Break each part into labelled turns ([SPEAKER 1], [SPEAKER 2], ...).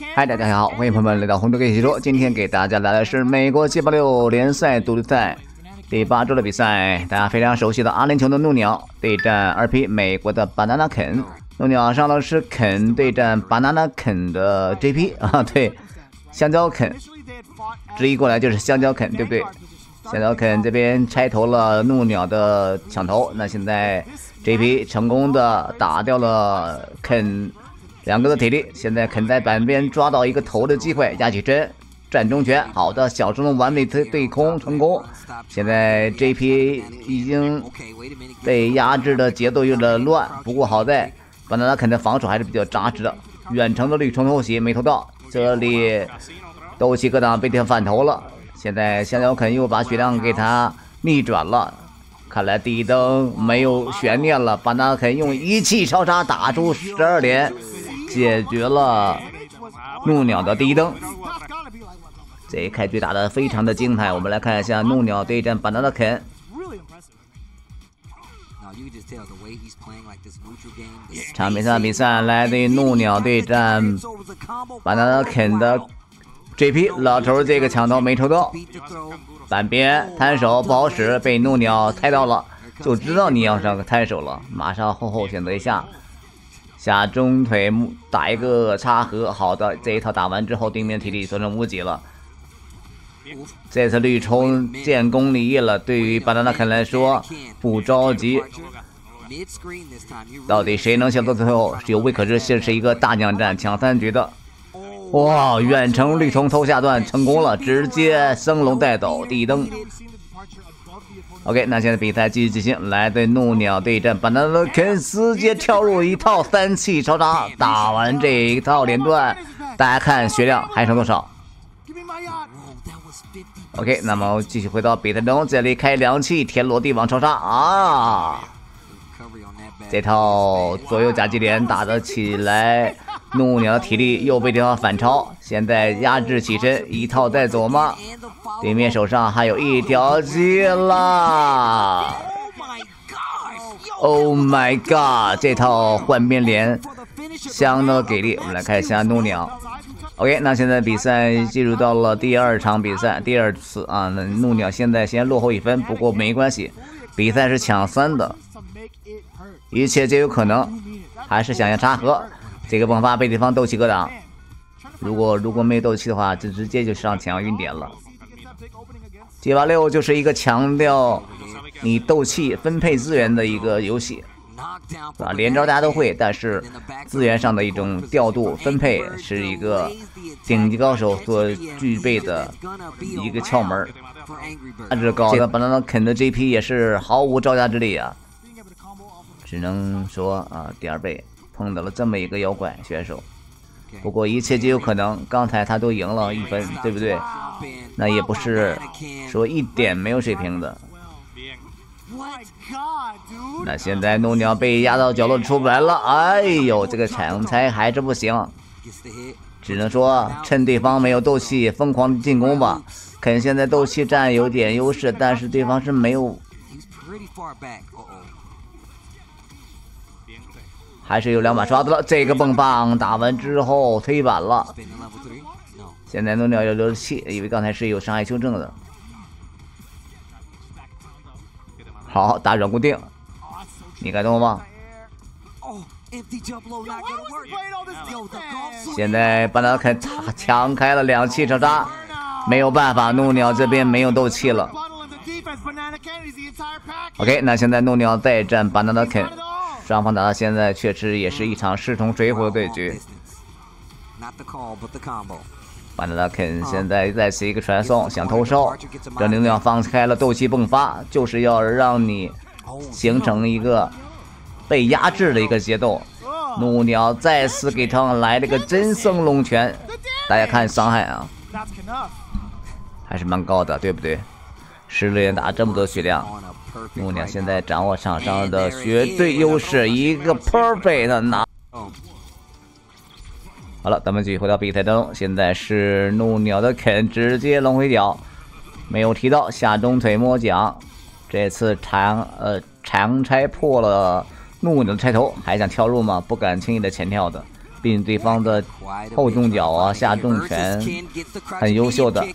[SPEAKER 1] 嗨，大家好，欢迎朋友们来到红豆给解说。今天给大家带来的是美国七八六联赛独立赛第八周的比赛。大家非常熟悉的阿联酋的怒鸟对战二 P 美国的 Banana 肯。怒鸟上的是肯对战 Banana 肯的 JP 啊，对，香蕉肯，直译过来就是香蕉肯，对不对？香蕉肯这边拆头了怒鸟的抢头，那现在 JP 成功的打掉了肯。两个的体力，现在肯在板边抓到一个头的机会，压起身站中拳，好的，小猪龙完美对对空成功。现在 JP 已经被压制的节奏有点乱，不过好在巴纳纳肯的防守还是比较扎实的，远程的绿虫偷袭没偷到，这里斗气格挡被他反头了。现在香蕉肯又把血量给他逆转了，看来第一灯没有悬念了，巴纳肯用一气超杀打出十二连。解决了怒鸟的第一灯，这一开局打得非常的精彩。我们来看一下怒鸟对战巴纳的肯。场比赛比赛来自于怒鸟对战巴纳的肯的 JP 老头，这个抢头没抽到，反边摊手不好使，被怒鸟猜到了，就知道你要上个摊手了，马上后后选择一下。下中腿打一个插合，好的，这一套打完之后，对面体力所剩无几了。这次绿冲建功立业了，对于巴达纳肯来说不着急。到底谁能笑到最后？有未可知，现是一个大将战抢三局的。哇，远程绿冲偷下段成功了，直接升龙带走第一灯。OK，那现在比赛继续进行，来对怒鸟对阵 Banana Ken，直接跳入一套三气超杀，打完这一套连段，大家看血量还剩多少？OK，那么继续回到比赛中，这里开两气天罗地网超杀啊！这套左右夹击连打得起来。怒鸟体力又被对方反超，现在压制起身，一套带走吗？对面手上还有一条鸡啦！Oh my god！这套换边连相当给力。我们来看一下怒鸟。OK，那现在比赛进入到了第二场比赛，第二次啊。那怒鸟现在先落后一分，不过没关系，比赛是抢三的，一切皆有可能。还是想要插河。这个迸发被对方斗气格挡，如果如果没斗气的话，就直接就上抢晕点了。七八六就是一个强调你斗气分配资源的一个游戏，啊，连招大家都会，但是资源上的一种调度分配是一个顶级高手所具备的一个窍门。价值高的把那肯的 GP 也是毫无招架之力啊，只能说啊，第二倍。碰到了这么一个妖怪选手，不过一切皆有可能。刚才他都赢了一分，对不对？那也不是说一点没有水平的。那现在怒鸟被压到角落出不来了，哎呦，这个抢拆还是不行，只能说趁对方没有斗气，疯狂进攻吧。肯现在斗气占有点优势，但是对方是没有。还是有两把刷子了，这个蹦棒打完之后推板了。现在怒鸟要留着气，因为刚才是有伤害修正的。好，打软固定，你敢动吗？现在巴纳肯强开了两气超杀，没有办法，怒鸟这边没有斗气了。OK，那现在怒鸟再战巴纳肯。双方打到现在，确实也是一场势同水火的对决。巴纳拉肯现在再次一个传送，想偷烧，这能量放开了斗气迸发，就是要让你形成一个被压制的一个节奏。怒鸟再次给他们来了个真僧龙拳，大家看伤害啊，还是蛮高的，对不对？十连打这么多血量。木鸟现在掌握场上的绝对优势，一个 perfect 拿。好了，咱们继续回到比赛当中。现在是怒鸟的肯直接龙回脚，没有提到下中腿摸奖。这次长呃长拆破了怒鸟的拆头，还想跳入吗？不敢轻易的前跳的。毕竟对方的后重脚啊下重拳，很优秀的。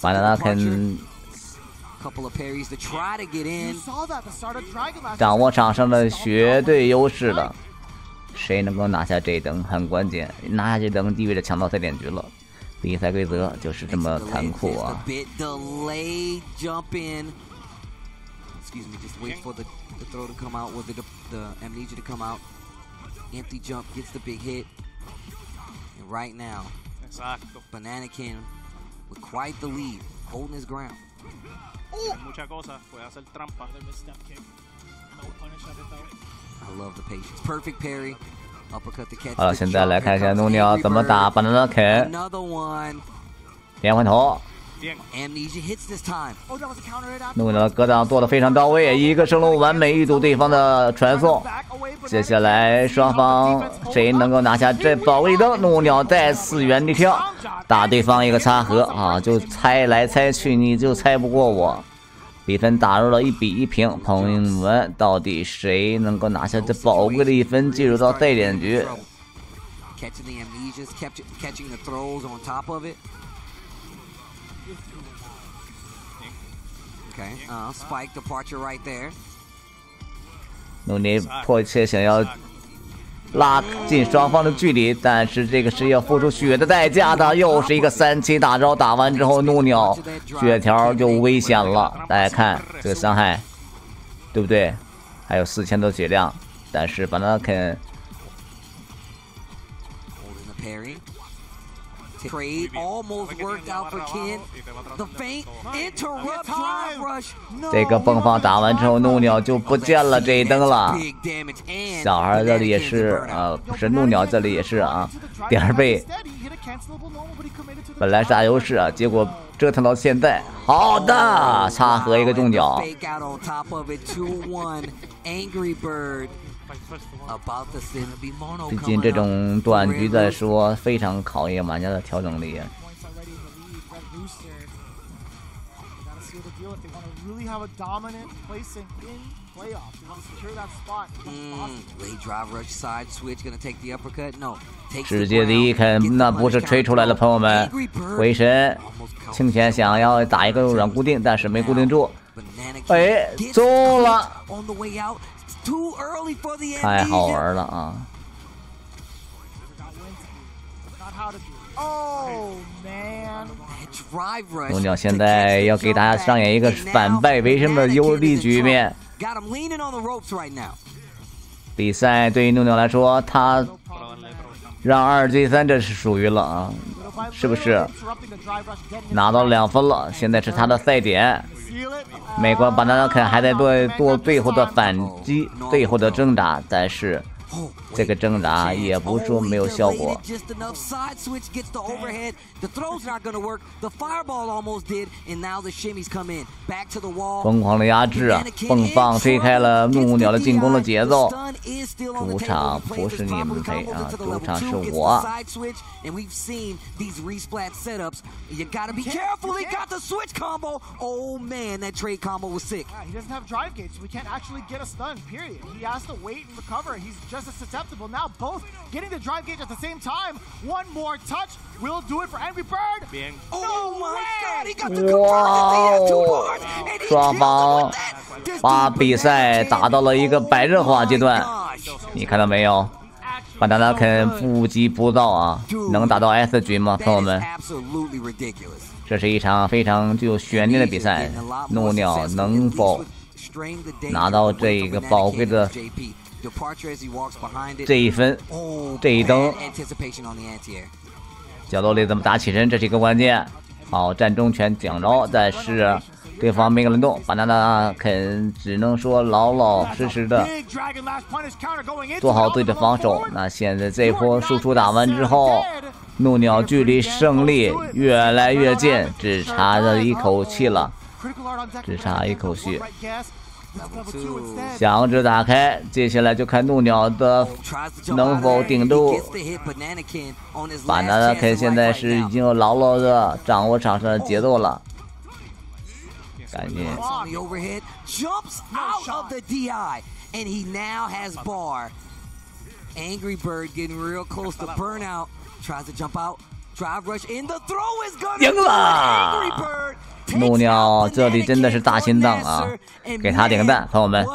[SPEAKER 1] Banana Ken 掌握场上的绝对优势了，谁能够拿下这灯很关键，拿下这灯意味着抢到赛点局了。比赛规则就是这么残酷啊！好了，现在来看一下努鸟怎么打 Banana Ken，连环头， 努鸟的格挡做的非常到位，一个升龙完美预堵对方的传送。接下来双方谁能够拿下这宝贵灯？怒鸟再次原地跳，打对方一个擦合啊，就猜来猜去，你就猜不过我。比分打入了一比一平，朋友们，到底谁能够拿下这宝贵的一分，进入到赛点局努尼迫切想要。拉近双方的距离，但是这个是要付出血的代价的。又是一个三七大招，打完之后，怒鸟血条就危险了。大家看这个伤害，对不对？还有四千多血量，但是把那肯。这个崩方打完之后，怒鸟就不见了这一灯了。小孩这里也是啊，不是怒鸟这里也是啊，点儿背。本来是大优势啊，结果折腾到现在，好的，插合一个重脚。毕竟这种短局再说，非常考验玩家的调整力。世界第一肯那不是吹出来了，朋友们，回神，清泉想要打一个软固定，但是没固定住，哎，中了。太好玩了啊！龙鸟现在要给大家上演一个反败为胜的优利局面。比赛对于怒鸟来说，他让二追三这是属于了啊，是不是？拿到两分了，现在是他的赛点。美国巴纳肯还在做做最后的反击，最后的挣扎，但是。这个挣扎也不说没有效果。疯狂的压制啊！蹦放推开了怒鸟的进攻的节奏。主场不是你们陪啊，主场是我。
[SPEAKER 2] Just as susceptible. Now both getting the drive gauge at the same time. One more touch will do it for Angry Bird. Bien. Oh my god, he got the wow.
[SPEAKER 1] 双方把比赛打到了一个白热化阶段，你看到没有？巴达拉肯不急不躁啊，能打到 S 局吗，朋友们？这是一场非常具有悬念的比赛，怒鸟能否拿到这一个宝贵的？这一分，这一灯，角落里怎么打起身？这是一个关键。好，战中拳讲着，但是对方没个轮动，巴纳纳肯只能说老老实实的做好自己的防守。那现在这波输出打完之后，怒鸟距离胜利越来越近，只差了一口气了，只差一口气。响指打开，接下来就看怒鸟的能否顶住。巴纳纳肯现在是已经牢牢的掌握场上的节奏了，赶紧。
[SPEAKER 3] Angry Bird getting real close to burnout. Tries to jump out. Drive rush in. The throw is gonna
[SPEAKER 1] 赢.了
[SPEAKER 3] Angry Bird 木
[SPEAKER 1] 鸟这里真的是大心脏啊，给他点个赞，朋友们。